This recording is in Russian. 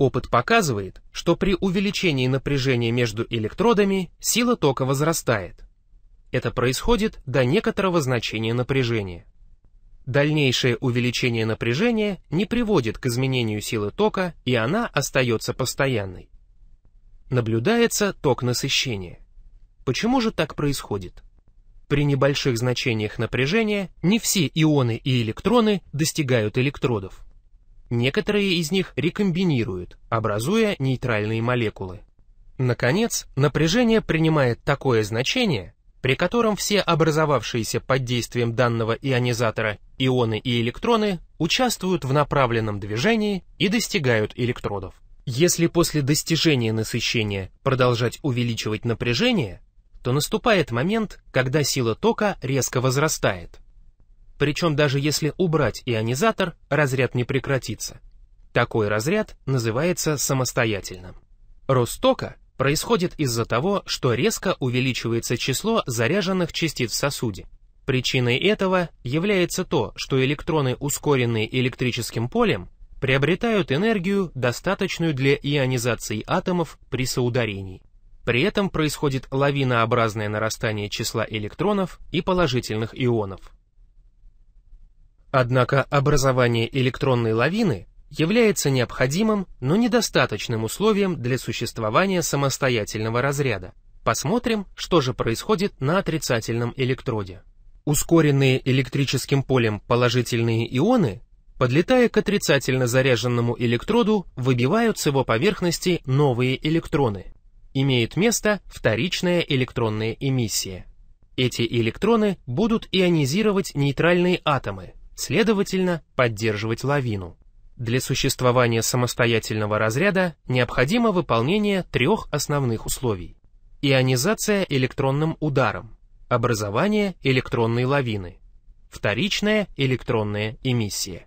Опыт показывает, что при увеличении напряжения между электродами сила тока возрастает. Это происходит до некоторого значения напряжения. Дальнейшее увеличение напряжения не приводит к изменению силы тока, и она остается постоянной. Наблюдается ток насыщения. Почему же так происходит? При небольших значениях напряжения не все ионы и электроны достигают электродов. Некоторые из них рекомбинируют, образуя нейтральные молекулы. Наконец, напряжение принимает такое значение, при котором все образовавшиеся под действием данного ионизатора ионы и электроны участвуют в направленном движении и достигают электродов. Если после достижения насыщения продолжать увеличивать напряжение, то наступает момент, когда сила тока резко возрастает. Причем даже если убрать ионизатор, разряд не прекратится. Такой разряд называется самостоятельным. Рост тока происходит из-за того, что резко увеличивается число заряженных частиц в сосуде. Причиной этого является то, что электроны, ускоренные электрическим полем, приобретают энергию, достаточную для ионизации атомов при соударении. При этом происходит лавинообразное нарастание числа электронов и положительных ионов. Однако образование электронной лавины является необходимым, но недостаточным условием для существования самостоятельного разряда. Посмотрим, что же происходит на отрицательном электроде. Ускоренные электрическим полем положительные ионы, подлетая к отрицательно заряженному электроду, выбивают с его поверхности новые электроны. Имеет место вторичная электронная эмиссия. Эти электроны будут ионизировать нейтральные атомы, следовательно, поддерживать лавину. Для существования самостоятельного разряда необходимо выполнение трех основных условий. Ионизация электронным ударом, образование электронной лавины, вторичная электронная эмиссия.